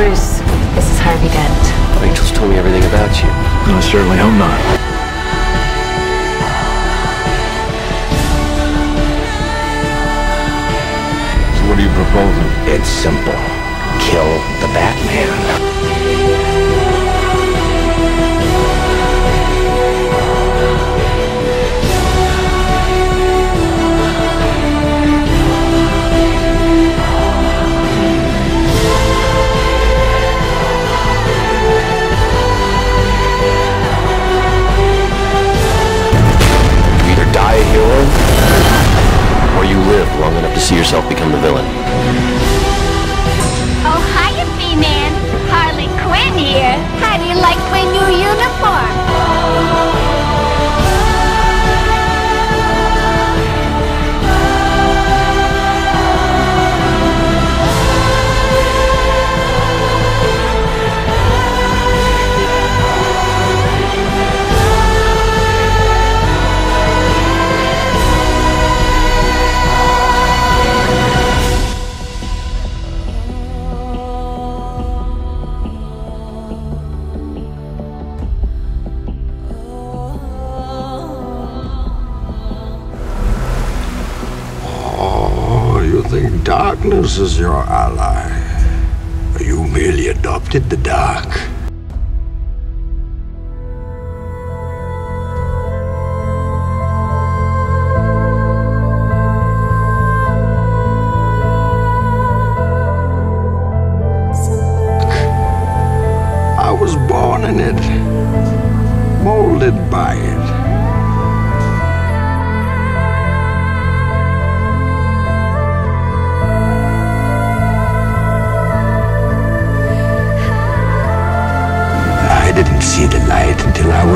Bruce, this is Harvey Dent. Rachel's told me everything about you. I certainly hope not. So what are you proposing? It's simple. Kill the Batman. Long enough to see yourself become the villain. Oh, hiya, B-Man. Harley Quinn here. How do you like my new uniform? Darkness is your ally? You merely adopted the dark. I was born in it, molded by it.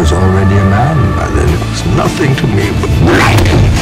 Was already a man. By then it was nothing to me but black.